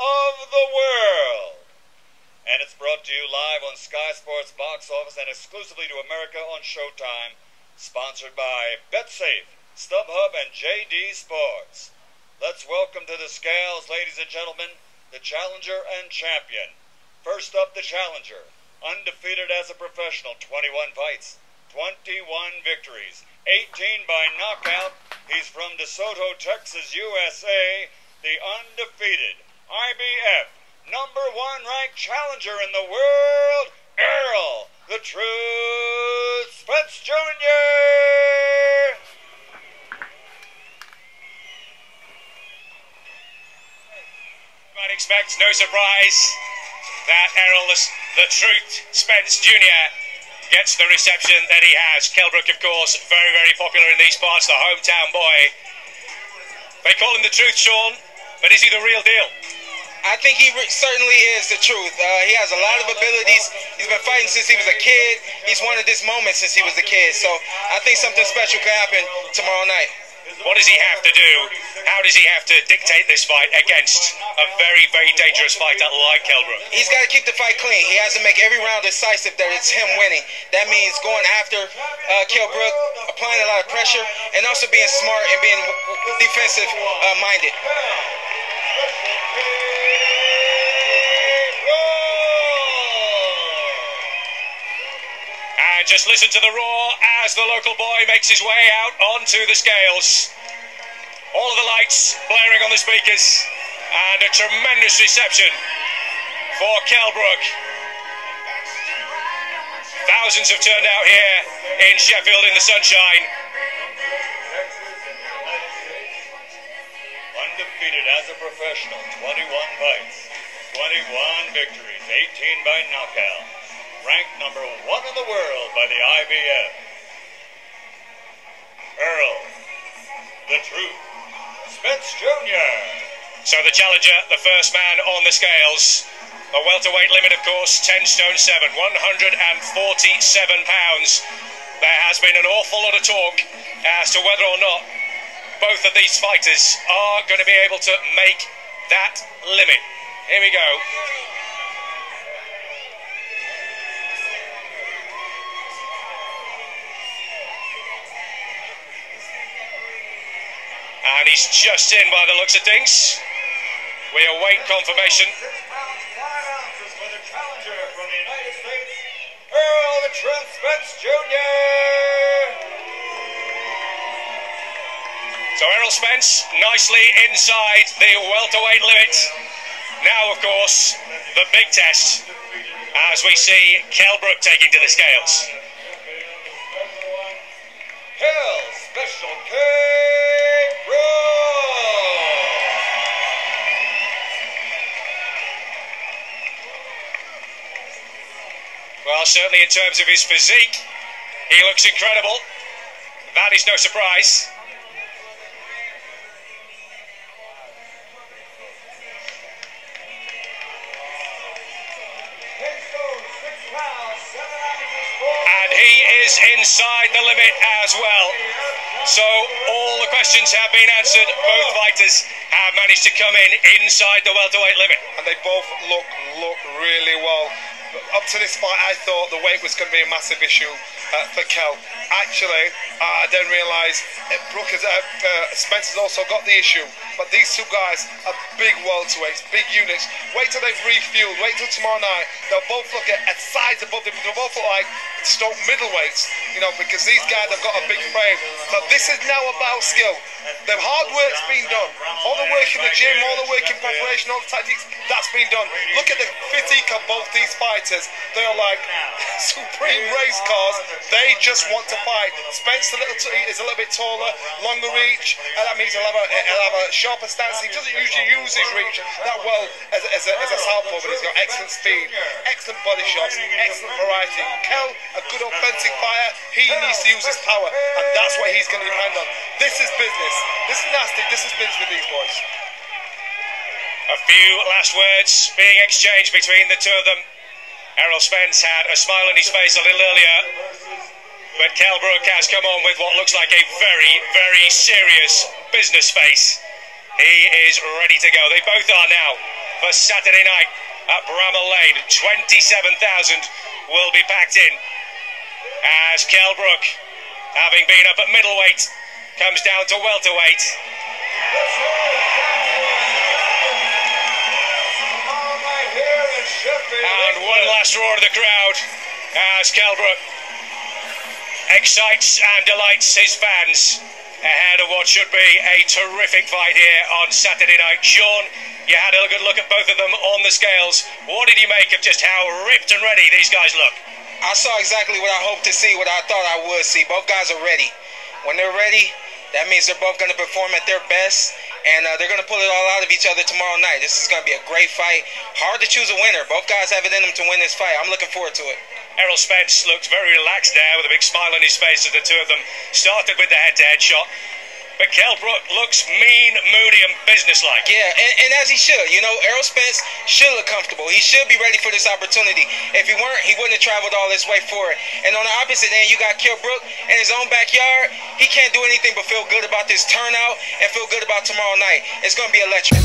of the world. And it's brought to you live on Sky Sports box office and exclusively to America on Showtime. Sponsored by BetSafe, StubHub, and JD Sports. Let's welcome to the scales, ladies and gentlemen, the challenger and champion. First up, the challenger. Undefeated as a professional, 21 fights, 21 victories, 18 by knockout. He's from DeSoto, Texas, USA, the undefeated IBF number one ranked challenger in the world, Errol, the Truth Spence Jr. Might expect no surprise that Errol, the Truth Spence Jr. gets the reception that he has. Kell Brook, of course, very, very popular in these parts, the hometown boy. They call him the Truth, Sean, but is he the real deal? I think he certainly is the truth. Uh, he has a lot of abilities. He's been fighting since he was a kid. He's wanted this moment since he was a kid. So I think something special could happen tomorrow night. What does he have to do? How does he have to dictate this fight against a very, very dangerous fighter like Kell Brook? He's got to keep the fight clean. He has to make every round decisive that it's him winning. That means going after uh, Kell Brook, applying a lot of pressure, and also being smart and being defensive uh, And just listen to the roar as the local boy makes his way out onto the scales. All of the lights blaring on the speakers, and a tremendous reception for Kell Brook. Thousands have turned out here in Sheffield in the sunshine. Undefeated as a professional, 21 fights, 21 victories, 18 by knockout. Ranked number one in the world by the IBF. Errol, the truth, Spence Jr. So the challenger, the first man on the scales. The welterweight limit, of course, 10 stone 7, 147 pounds. There has been an awful lot of talk as to whether or not both of these fighters are going to be able to make that limit. Here we go. And he's just in by the looks of things. We await confirmation. Errol Jr. So Errol Spence nicely inside the welterweight limit. Now, of course, the big test as we see Kell Brook taking to the scales. Hell Special K. Well, certainly in terms of his physique, he looks incredible. That is no surprise. And he is inside the limit as well. So all the questions have been answered. Both fighters have managed to come in inside the welterweight limit. and they both look look really well. Up to this fight, I thought the weight was going to be a massive issue uh, for Kel. Actually, uh, I didn't realise uh, Brook has, uh, uh, Spencer's also got the issue. But these two guys are big welterweights, big units. Wait till they've refueled. Wait till tomorrow night. They'll both look at a size above them. They'll both look like Stoke middleweights, you know, because these guys have got a big frame. But this is now about skill. The hard work's been done. All the work in the gym, all the work in preparation, all the tactics, that's been done. Look at the physique of both these fighters. They are like supreme race cars. They just want to Spence a little t- is a little bit taller, longer reach, and that means he'll have a, he'll have a sharper stance. He doesn't usually use his reach that well as as a, as a southpaw, but he's got excellent speed, excellent body shots, excellent variety. Kel, a good offensive fighter, he needs to use his power, and that's what he's going to depend on. This is business. This is nasty. This is business with these boys. A few last words being exchanged between the two of them. Errol Spence had a smile on his face a little earlier, but Kell Brook has come on with what looks like a very, very serious business face. He is ready to go. They both are now. for Saturday night at Bramall Lane. 27,000 will be packed in as Kell Brook, having been up at middleweight, comes down to welterweight. And one last roar of the crowd as Kell Brook excites and delights his fans ahead of what should be a terrific fight here on Saturday night. Sean, you had a good look at both of them on the scales. What did you make of just how ripped and ready these guys look? I saw exactly what I hoped to see, what I thought I would see. Both guys are ready. When they're ready, that means they're both going to perform at their best, and uh, they're going to pull it all out of each other tomorrow night. This is going to be a great fight. Hard to choose a winner. Both guys have it in them to win this fight. I'm looking forward to it. Errol Spence looks very relaxed now with a big smile on his face as the two of them started with the head to head shot. But Kell Brook looks mean, moody, and businesslike. Yeah, and, and, as he should. You know, Errol Spence should look comfortable. He should be ready for this opportunity. If he weren't, he wouldn't have traveled all this way for it. And on the opposite end, you got Kell Brook in his own backyard. He can't do anything but feel good about this turnout and feel good about tomorrow night. It's going to be electric.